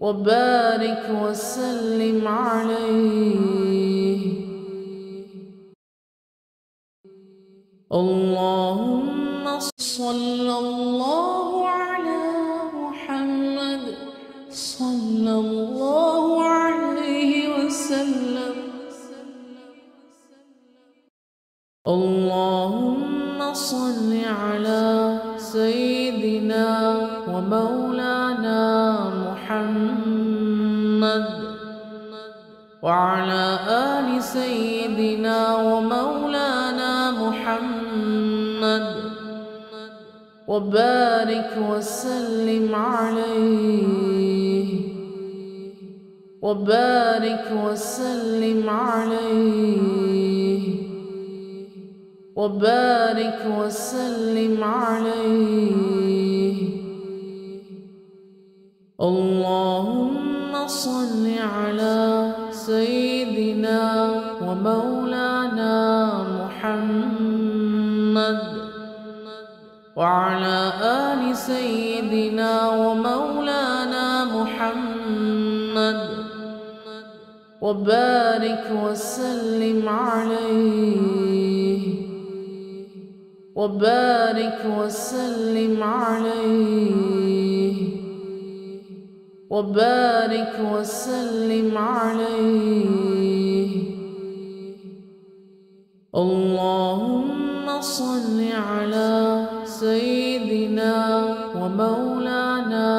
وبارك وسلم عليه. اللهم صلى الله على محمد. صلى الله عليه وسلم. اللهم صل على سيدنا ومولانا محمد وعلى آل سيدنا ومولانا محمد وبارك وسلم عليه وبارك وسلم عليه وبارك وسلم عليه اللهم صل على سيدنا ومولانا محمد وعلى آل سيدنا ومولانا محمد وبارك وسلم عليه وبارك وسلم عليه وبارك وسلم عليه. اللهم صل على سيدنا ومولانا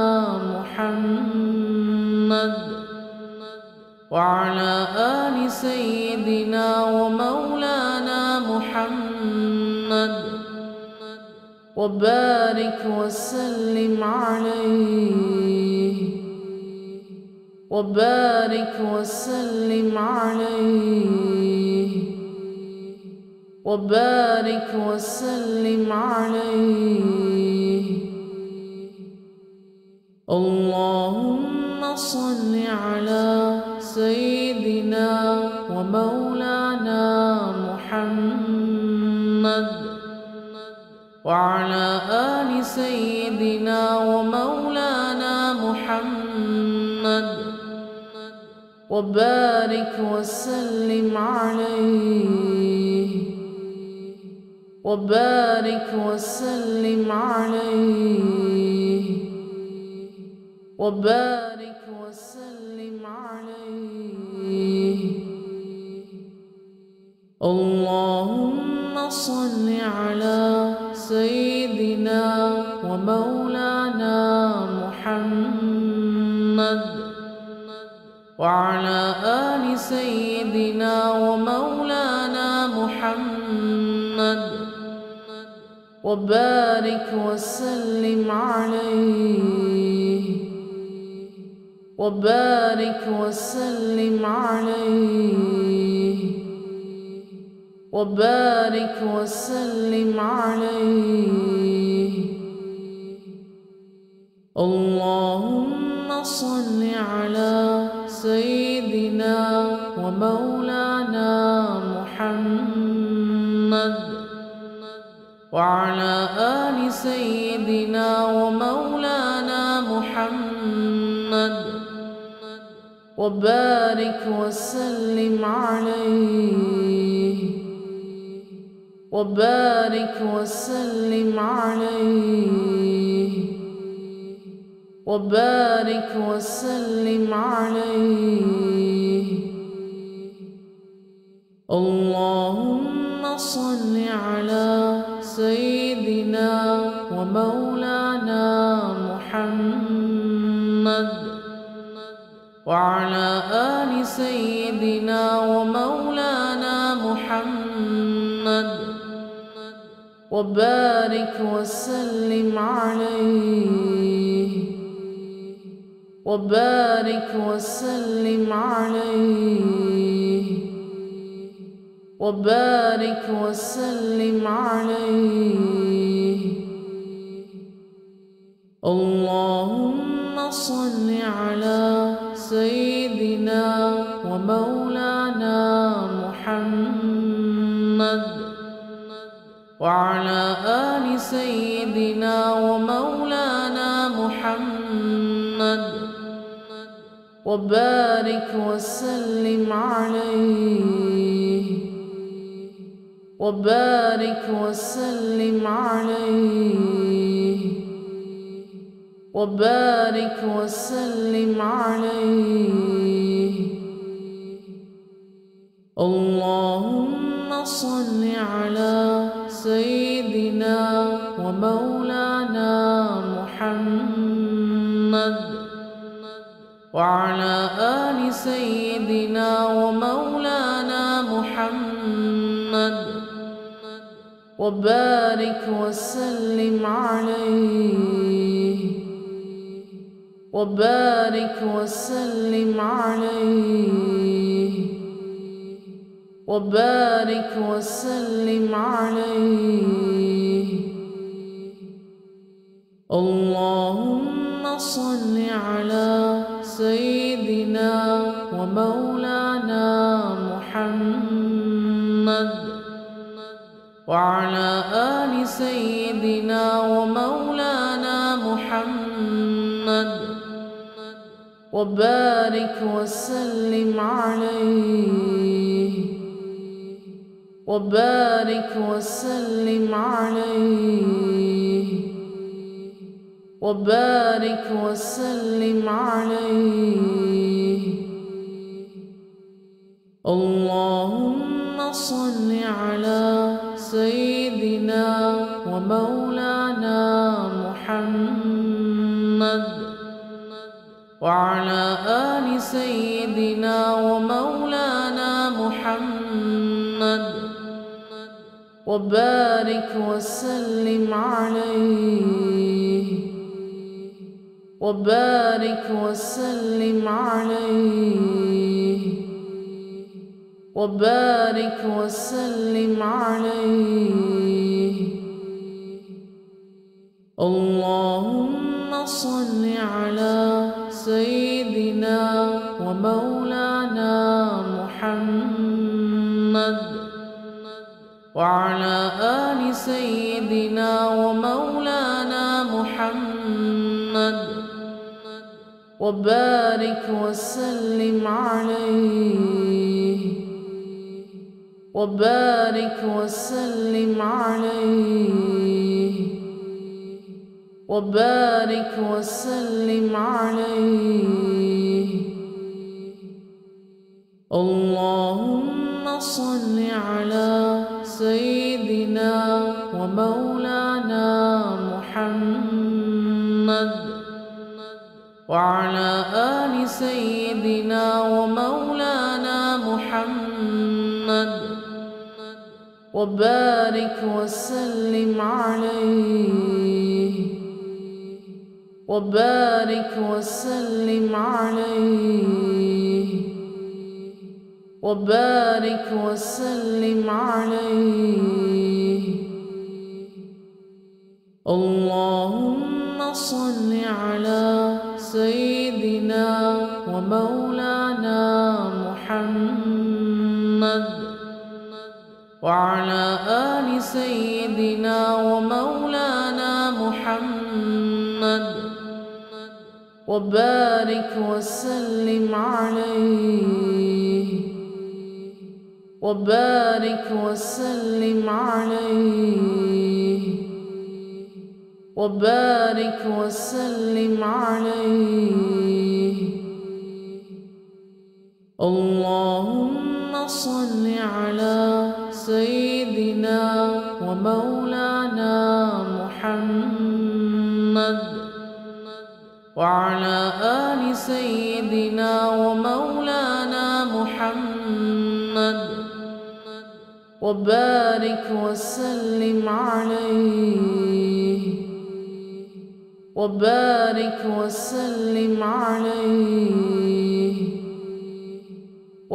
محمد وعلى آل سيدنا ومولانا محمد. وبارك وسلم عليه. وبارك وسلم عليه. وبارك وسلم عليه. اللهم صل على سيدنا ومولانا محمد وعلى آل سيدنا ومولانا وبارك وسلم عليه. وبارك وسلم عليه. وبارك وسلم عليه. اللهم صل على سيدنا ومولانا محمد وعلى آل سيدنا ومولانا محمد. وبارك وسلم عليه. وبارك وسلم عليه. وبارك وسلم عليه. اللهم صل على سيدنا ومولانا محمد وعلى آل سيدنا ومولانا محمد وبارك وسلم عليه وبارك وسلم عليه وبارك وسلم عليه. اللهم صل على سيدنا ومولانا محمد وعلى آل سيدنا ومولانا محمد. وبارك وسلم عليه. وبارك وسلم عليه. وبارك وسلم عليه. اللهم صل على سيدنا ومولانا محمد وعلى وبارك وسلم عليه. وبارك وسلم عليه. وبارك وسلم عليه. اللهم صل على سيدنا ومولانا محمد وعلى آل سيدنا ومولانا محمد. وبارك وسلم عليه. وبارك وسلم عليه. وبارك وسلم عليه. اللهم صل على سيدنا ومولانا محمد وعلى آل سيدنا ومولانا محمد وبارك وسلم عليه وبارك وسلم عليه وبارك وسلم عليه. اللهم صل على سيدنا ومولانا محمد وعلى آل سيدنا ومولانا محمد. وبارك وسلم عليه. وبارك وسلم عليه. وبارك وسلم عليه. اللهم صل على سيدنا ومولانا محمد وعلى آل سيدنا ومولانا وبارك وسلم عليه. وبارك وسلم عليه. وبارك وسلم عليه. اللهم صل على سيدنا ومولانا وبارك وسلم عليه. وبارك وسلم عليه. وبارك وسلم عليه. اللهم صل على سيدنا ومولانا محمد وعلى آل سيدنا ومولانا محمد. وبارك وسلم عليه. وبارك وسلم عليه. وبارك وسلم عليه. اللهم صل على سيدنا ومولانا محمد وعلى آل سيدنا ومولانا محمد وبارك وسلم عليه وبارك وسلم عليه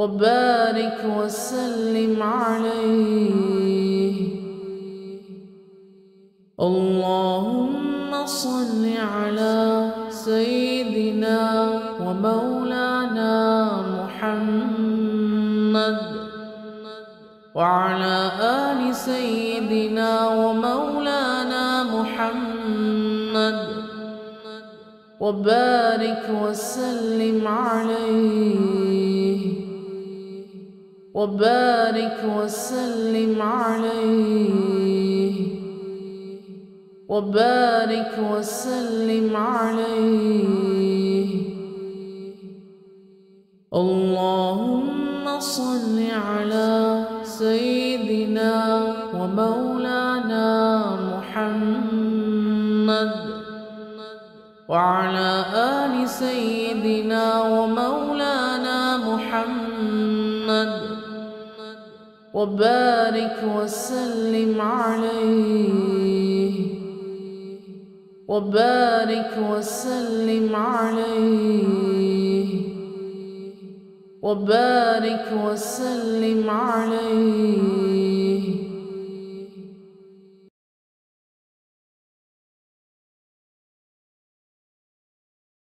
وبارك وسلم عليه. اللهم صل على سيدنا ومولانا محمد وعلى آل سيدنا ومولانا محمد. وبارك وسلم عليه. وبارك وسلم عليه. وبارك وسلم عليه. اللهم صل على سيدنا ومولانا محمد وعلى آل سيدنا ومولانا وبارك وسلم عليه. وبارك وسلم عليه. وبارك وسلم عليه.